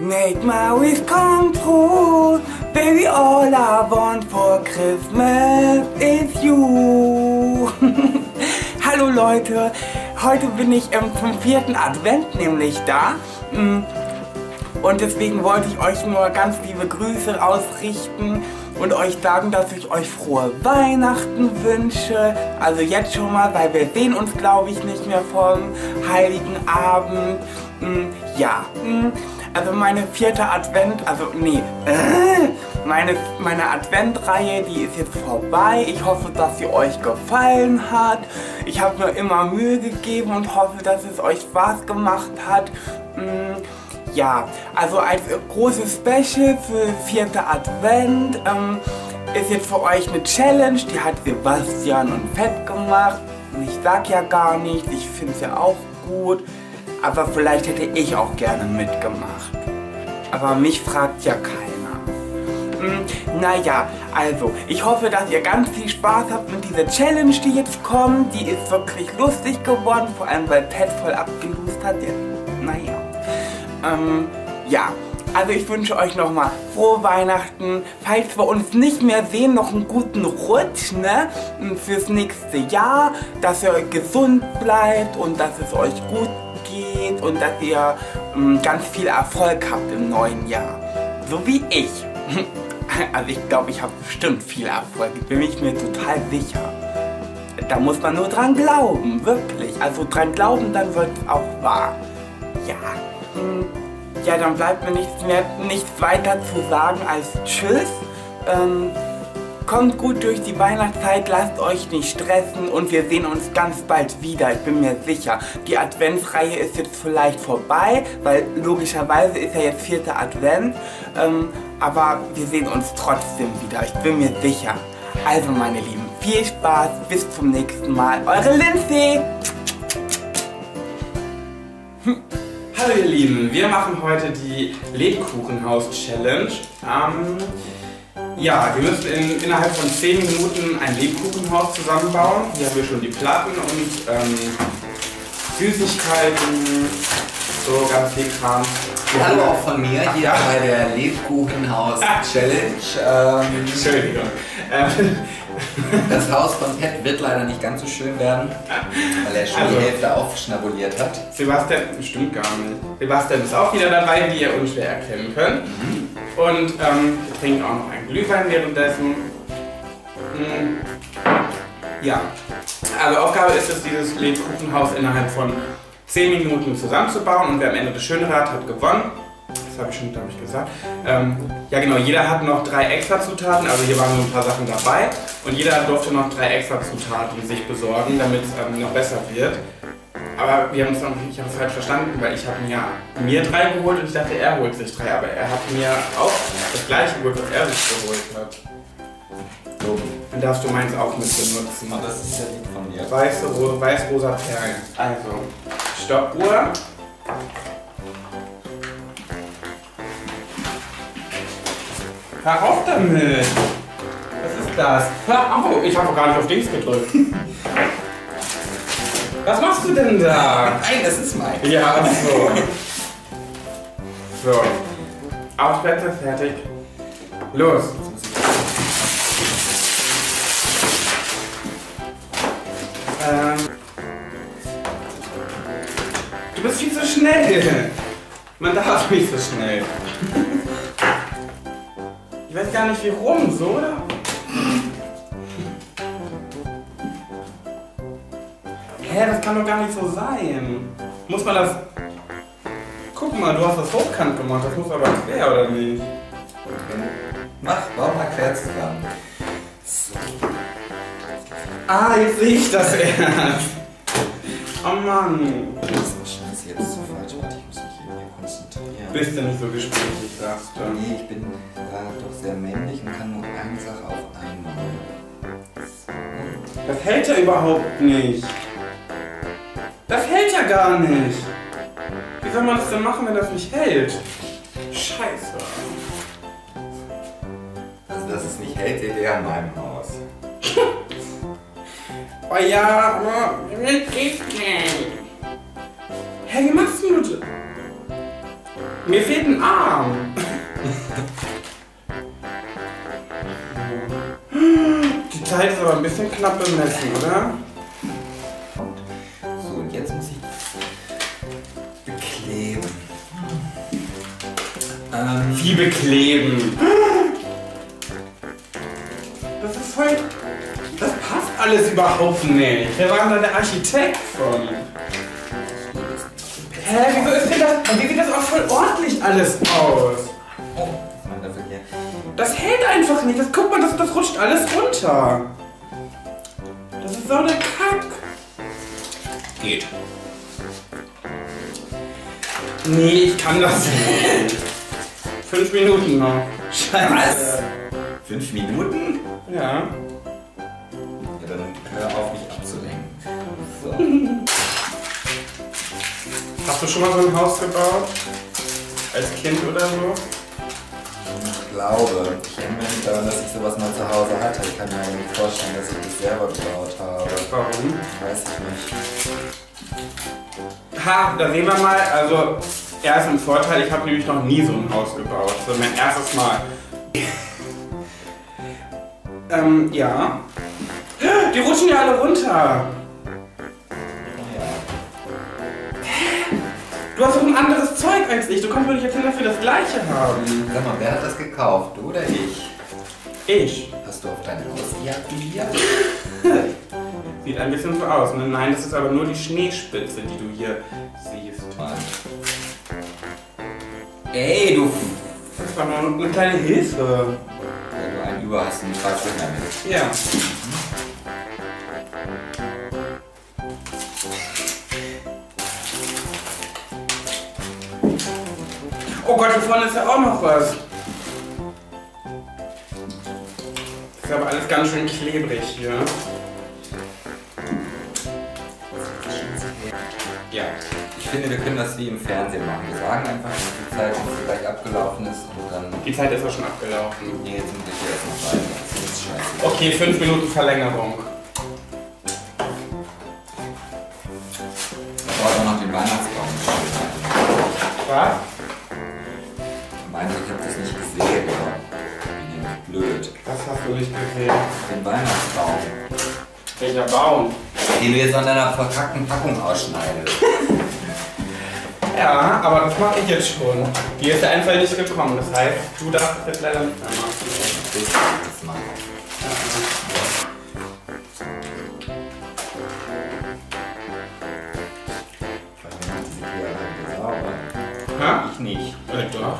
Make my wish come true, baby. All I want for Christmas is you. Hallo Leute, heute bin ich ähm, zum vierten Advent nämlich da. Mm, und deswegen wollte ich euch nur ganz liebe Grüße ausrichten und euch sagen, dass ich euch frohe Weihnachten wünsche. Also jetzt schon mal, weil wir sehen uns, glaube ich, nicht mehr vom Heiligen Abend. Mm, ja, mm, also meine vierte Advent, also nee, äh, meine, meine Adventreihe, die ist jetzt vorbei. Ich hoffe, dass sie euch gefallen hat. Ich habe mir immer Mühe gegeben und hoffe, dass es euch Spaß gemacht hat. Mm, ja, also als großes Special für vierte Advent ähm, ist jetzt für euch eine Challenge, die hat Sebastian und Fett gemacht. Und ich sag ja gar nichts, ich finde es ja auch gut, aber vielleicht hätte ich auch gerne mitgemacht. Aber mich fragt ja keiner. Hm, naja, also, ich hoffe, dass ihr ganz viel Spaß habt mit dieser Challenge, die jetzt kommt. Die ist wirklich lustig geworden, vor allem weil Pet voll abgelust hat. Jetzt, naja. Ähm, ja. Also ich wünsche euch nochmal frohe Weihnachten. Falls wir uns nicht mehr sehen, noch einen guten Rutsch ne? fürs nächste Jahr. Dass ihr gesund bleibt und dass es euch gut geht und dass ihr ähm, ganz viel Erfolg habt im neuen Jahr. So wie ich. Also ich glaube, ich habe bestimmt viel Erfolg. Bin ich mir total sicher. Da muss man nur dran glauben, wirklich. Also dran glauben, dann wird es auch wahr. Ja. Hm. Ja, dann bleibt mir nichts mehr, nichts weiter zu sagen als Tschüss. Ähm, kommt gut durch die Weihnachtszeit, lasst euch nicht stressen und wir sehen uns ganz bald wieder, ich bin mir sicher. Die Adventsreihe ist jetzt vielleicht vorbei, weil logischerweise ist ja jetzt vierter Advent, ähm, aber wir sehen uns trotzdem wieder, ich bin mir sicher. Also meine Lieben, viel Spaß, bis zum nächsten Mal. Eure Lindsay! Hallo ihr Lieben, wir machen heute die Lebkuchenhaus-Challenge. Ähm, ja, wir müssen in, innerhalb von 10 Minuten ein Lebkuchenhaus zusammenbauen. Hier haben wir schon die Platten und ähm, Süßigkeiten, so ganz viel Kram. Hallo auch von mir hier bei der Lebkuchenhaus-Challenge. Ähm, Entschuldigung. Ähm, das Haus von Pet wird leider nicht ganz so schön werden, weil er schon Also- die Hälfte aufschnabuliert hat. Sebastian, stimmt gar nicht. Sebastian ist auch wieder dabei, wie ihr unschwer erkennen könnt. Und ähm, wir trinken auch noch einen Glühwein währenddessen. Mm. Ja, also Aufgabe ist es, dieses Lebkuchenhaus innerhalb von 10 Minuten zusammenzubauen und wer am Ende das Schönere hat, hat gewonnen. Das habe ich schon, glaube ich, gesagt. Ähm, ja genau, jeder hat noch drei extra Zutaten, also hier waren so ein paar Sachen dabei. Und jeder durfte noch drei extra Zutaten sich besorgen, damit es ähm, noch besser wird. Aber wir haben es ich habe es falsch verstanden, weil ich habe mir, mir drei geholt und ich dachte, er holt sich drei. Aber er hat mir auch das gleiche geholt, was er sich geholt hat. So, Dann darfst du meins auch mit benutzen. und das ist ja lieb von dir. Weiße, ro weiß-rosa Perlen. Also, Stoppuhr. Hör auf damit! Was ist das? Hör auf! Ich habe gar nicht auf Dings gedrückt. Was machst du denn da? Nein, das ist mein. Ja, so. So. Aufplätze, fertig. Los. Ähm. Du bist viel zu schnell. Man darf nicht so schnell. Ich weiß gar nicht wie rum, so oder? Hä, das kann doch gar nicht so sein. Muss man das. Guck mal, du hast das hochkant gemacht, das muss aber quer, oder nicht? Mach, bau mal quer zusammen. Ah, jetzt sehe ich das erst. Oh Mann. Das ist scheiße, jetzt so falsch. Ich muss mich irgendwie konzentrieren. Bist du nicht so gesprächig, sagst du. Nee, ich bin da doch sehr männlich und kann nur eine Sache auf einmal. Das hält ja überhaupt nicht. Das hält ja gar nicht. Wie soll man das denn machen, wenn das nicht hält? Scheiße. Also, dass es nicht hält, seht ihr an meinem Haus. Oh ja, aber das geht nicht. Hä, wie machst du das? Mir fehlt ein Arm. Die Zeit ist aber ein bisschen knapp bemessen, oder? Wie bekleben. Das ist voll. Das passt alles überhaupt nicht. Wer war denn da der Architekt von? Hä, wieso ist denn das? Wie sieht das auch voll ordentlich alles aus? oh, was ist man dafür hier? Das hält einfach nicht. Das guck mal, das, das rutscht alles runter. Das ist so eine Kack. Geht. Nee, ich kann das nicht. Fünf Minuten noch. Was? Fünf Minuten? Ja. Ja, dann hör auf, mich abzulenken. So. Hast du schon mal so ein Haus gebaut? Als Kind oder so? Ich glaube, ich erinnere mich daran, dass ich sowas mal zu Hause hatte. Ich kann mir aber nicht vorstellen, dass ich das selber gebaut habe. Warum? Weiß ich nicht. Ha, da sehen wir mal, also er ist ein Vorteil, ich habe nämlich noch nie so ein Haus gebaut. Das ist mein erstes Mal. ähm, ja. Die rutschen ja alle runter. Ja. Du hast doch ein anderes Zeug als ich. Du kannst mir nicht erzählen, dass wir das gleiche haben. Sag mal, wer hat das gekauft? Du oder ich? Ich. Hast du auf dein Haus ejakuliert? Sieht ein bisschen so aus. Ne? Nein, das ist aber nur die Schneespitze, die du hier siehst. Mann. Ey, du. Das war nur eine kleine Hilfe. Wenn du einen über hast, dann fragst du mehr mit. Ja. Oh Gott, hier vorne ist ja auch noch was. Ist aber alles ganz schön klebrig hier. Finde, wir können das wie im Fernsehen machen. Wir sagen einfach, dass die Zeit gleich abgelaufen ist und dann. Die Zeit ist auch schon abgelaufen. Nee, jetzt wir hier erst noch weiter. Okay, 5 Minuten Verlängerung. Braucht auch noch den Weihnachtsbaum. Was? Ich meine, ich habe das nicht gesehen, ich bin blöd. Das hast du nicht gesehen. Den Weihnachtsbaum. Welcher Baum? Den du jetzt an deiner verkackten Packung ausschneidest. Ja, aber das mache ich jetzt schon. Die ist ja einfach nicht gekommen. Das heißt, du darfst es jetzt leider nicht mehr machen. Ha? Ich nicht. Äh, doch.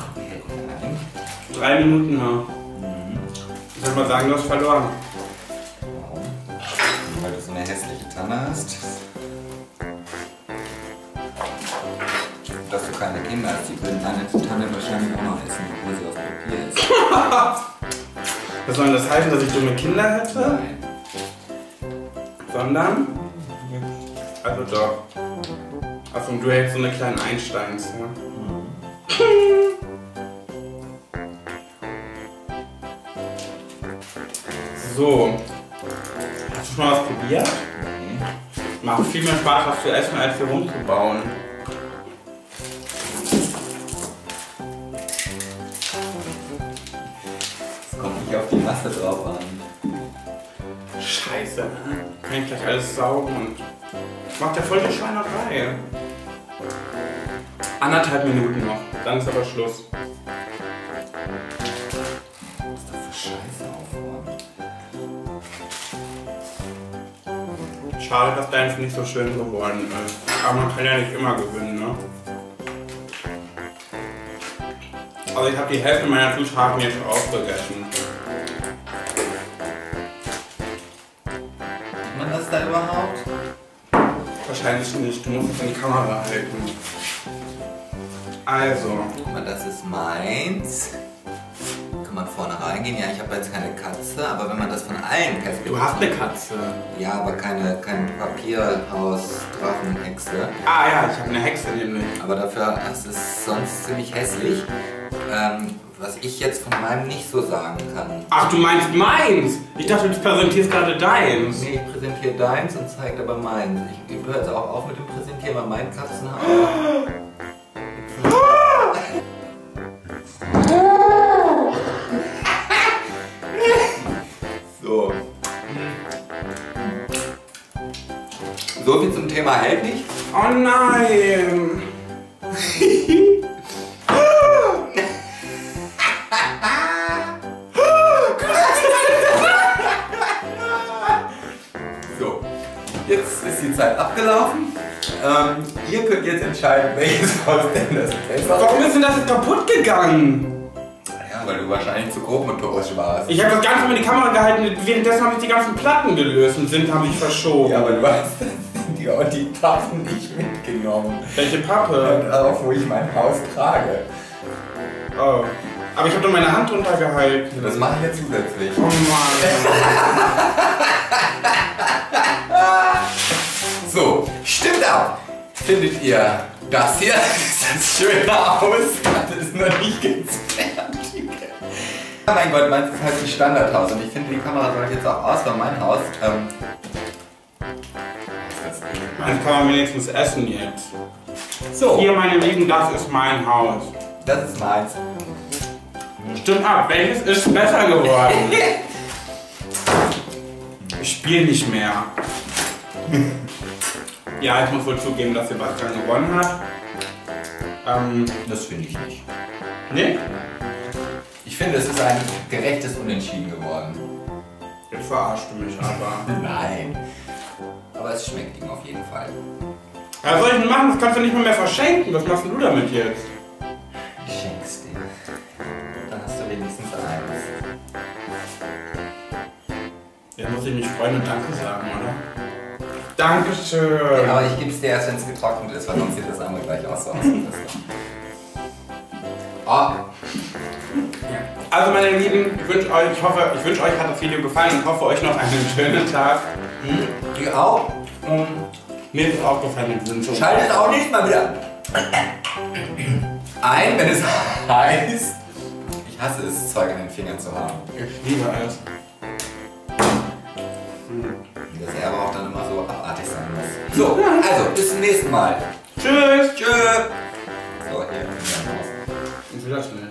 Drei Minuten noch. Mhm. Ich würde mal sagen, du hast verloren. Deine Tanne wahrscheinlich auch noch essen, obwohl sie aus Papier ist. Was soll das heißen, dass ich dumme Kinder hätte? Nein. Sondern? Also doch. Achso, und du hältst so eine kleinen Einsteins, ja? So. Hast du schon mal was probiert? Macht viel mehr Spaß, was zu essen, als hier rumzubauen. Scheiße. Kann ich gleich alles saugen und. Macht ja voll die Schweinerei. Anderthalb Minuten noch. Dann ist aber Schluss. Was ist das für Scheiße aufräumen? Schade, dass deins nicht so schön geworden ist. Aber man kann ja nicht immer gewinnen, ne? Also ich habe die Hälfte meiner Zutaten jetzt aufgegessen. Wahrscheinlich nicht. Du musst es in die Kamera halten. Also. Guck mal, das ist meins. Kann man vorne reingehen? Ja, ich habe jetzt keine Katze, aber wenn man das von allen kennt. Du hast eine Katze. Ja, aber keine, kein Papierhaus-Drachenhexe. Ah ja, ich habe eine Hexe nämlich. Aber dafür ist es sonst ziemlich hässlich. Ähm, was ich jetzt von meinem nicht so sagen kann. Ach, du meinst meins? Ich dachte, du präsentierst gerade deins. Nee, ich präsentiere deins und zeige aber meins. Ich, höre jetzt auch auf mit dem Präsentieren, weil mein Katzen so. So viel zum Thema Help. Oh nein! Ähm, ihr könnt jetzt entscheiden, welches Haus denn das besser Warum ist denn das jetzt kaputt gegangen? Ja, weil du wahrscheinlich zu grobmotorisch warst. Ich habe das Ganze mit die Kamera gehalten, währenddessen habe ich die ganzen Platten gelöst und sind, haben sich verschoben. Ja, aber du hast die, die Pappen nicht mitgenommen. Welche Pappe? Darauf, wo ich mein Haus trage. Oh. Aber ich habe doch meine Hand drunter gehalten. Das mache ich jetzt zusätzlich. Oh Mann. So, stimmt ab. Findet ihr das hier? Das sieht schön aus. Das ist noch nicht ganz fertig. Ja, mein Gott, meins ist halt ein Standardhaus und ich finde, die Kamera sollte jetzt auch aus, weil mein Haus. Ähm. Meins kann man wenigstens essen jetzt. so, Hier, meine Lieben, das ist mein Haus. das ist meins. Stimmt ab, welches ist besser geworden? Ich spiele nicht mehr. Ja, ich muss wohl zugeben, dass Sebastian gewonnen hat. Ähm, Das finde ich nicht. nee? Ich finde, es ist ein gerechtes Unentschieden geworden. Jetzt verarscht du mich aber. Nein. Aber es schmeckt ihm auf jeden Fall. Ja, was soll ich denn machen? Das kannst du nicht mal mehr verschenken. Was machst denn du damit jetzt? Ich schenk's dir. Dann hast du wenigstens eins. Jetzt muss ich mich freuen und Danke sagen, oder? Dankeschön. Ja, aber ich gebe es dir erst, wenn es getrocknet ist, weil sonst sieht das andere gleich aus. So. Oh, Also meine Lieben, ich wünsche euch, ich hoffe, ich wünsche euch hat das Video gefallen und hoffe euch noch einen schönen Tag. ihr auch. Und mir ist es auch gefallen, sind so. Schaltet auch nicht mal wieder ein, wenn es heißt. Ich hasse es, Zeug an den Fingern zu haben. Ich liebe es. Wie das er aber auch dann immer So, also, bis zum nächsten Mal. Tschüss. Tschö. So, hier. Will das nicht.